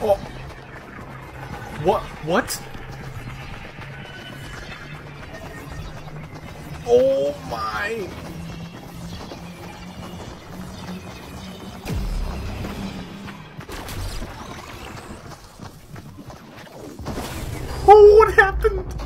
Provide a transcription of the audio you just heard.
Oh. What? What? Oh my! Oh, what happened?